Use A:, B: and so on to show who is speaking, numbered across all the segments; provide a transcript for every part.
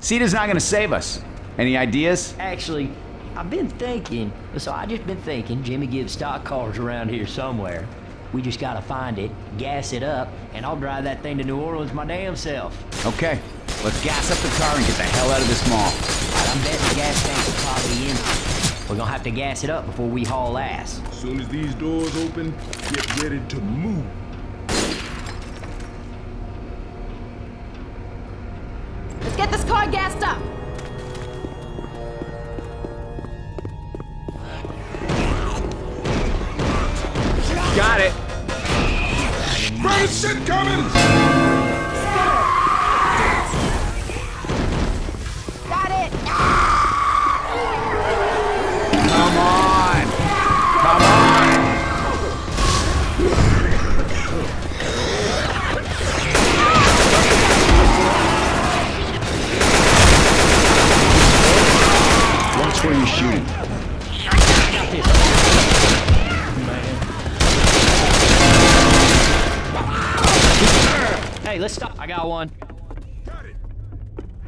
A: CEDA's not gonna save us. Any ideas?
B: Actually, I've been thinking, so I just been thinking Jimmy Gibbs' stock cars around here somewhere. We just gotta find it, gas it up, and I'll drive that thing to New Orleans my damn self.
A: Okay, let's gas up the car and get the hell out of this mall.
B: Right, I'm betting the gas tank will probably empty. We're gonna have to gas it up before we haul ass.
C: As soon as these doors open, get ready to move.
D: Let's get this car gassed up.
A: Got it.
C: Brother, shit coming!
A: Watch where you're shooting.
B: Hey, let's stop. I got one.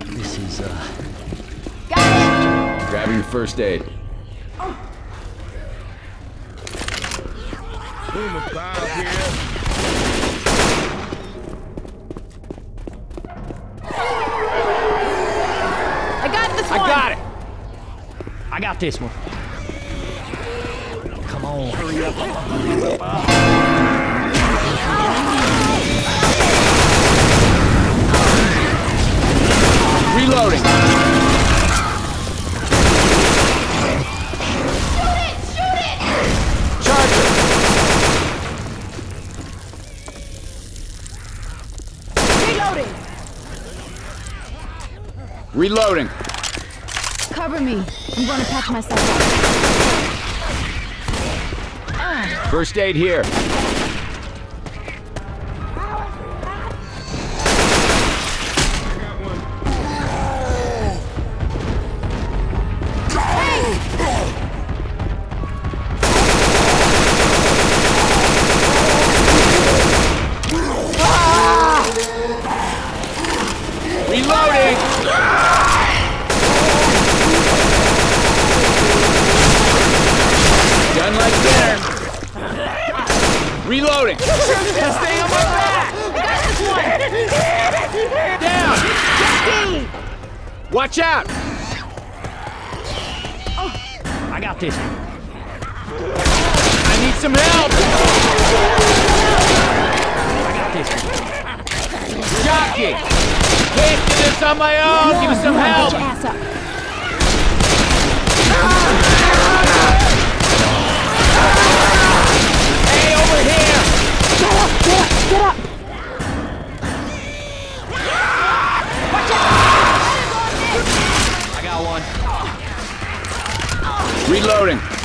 B: This is, uh...
D: Got
A: Grabbing your first aid.
C: Boomer here.
D: I got this one.
B: Come on, hurry up.
A: Reloading.
D: Shoot it! Shoot it!
A: Charger.
D: Reloading.
A: Reloading.
D: Cover me. I'm gonna patch myself up.
A: First aid here. Reloading. Stay on my back. Down. Watch out.
B: I got this.
A: I need some help.
B: I got this one.
A: Jockey. Can't do this on my own. Give me some help. Reloading.